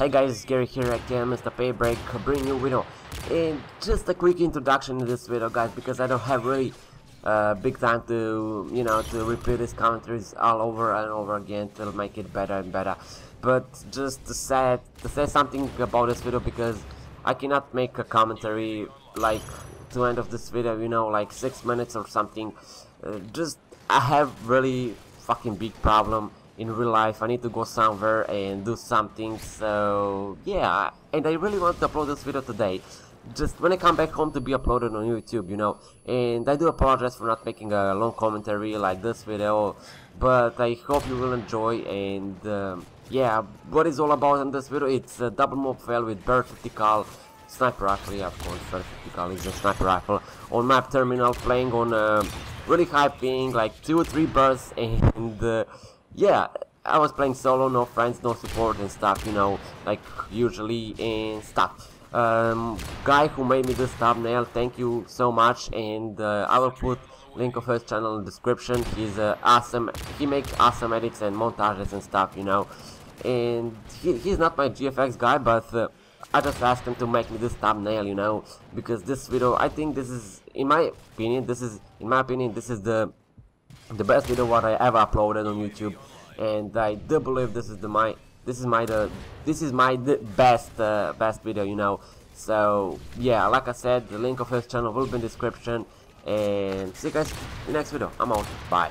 Hey guys, Gary here again, Mr. Paybreak, bring you video. And just a quick introduction to this video guys, because I don't have really uh, big time to, you know, to repeat these commentaries all over and over again to make it better and better. But just to say, to say something about this video because I cannot make a commentary like to end of this video, you know, like 6 minutes or something. Uh, just, I have really fucking big problem in real life. I need to go somewhere and do something. So yeah, and I really want to upload this video today. Just when I come back home to be uploaded on YouTube, you know. And I do apologize for not making a long commentary like this video, but I hope you will enjoy. And um, yeah, what is all about in this video? It's a double MOAB fail with Barrett 50 cal sniper rifle. Yeah, of course, 50 is a sniper rifle on map terminal, playing on uh, really high ping, like two or three bursts, and. Uh, yeah, I was playing solo, no friends, no support and stuff, you know, like usually and stuff. Um, guy who made me this thumbnail, thank you so much, and uh, I will put link of his channel in description. He's uh, awesome. He makes awesome edits and montages and stuff, you know. And he, he's not my GFX guy, but uh, I just asked him to make me this thumbnail, you know, because this video, I think this is, in my opinion, this is, in my opinion, this is the the best video what I ever uploaded on YouTube and I do believe this is the my this is my the this is my the best uh, best video you know. So yeah like I said the link of his channel will be in description and see you guys in the next video. I'm out. Bye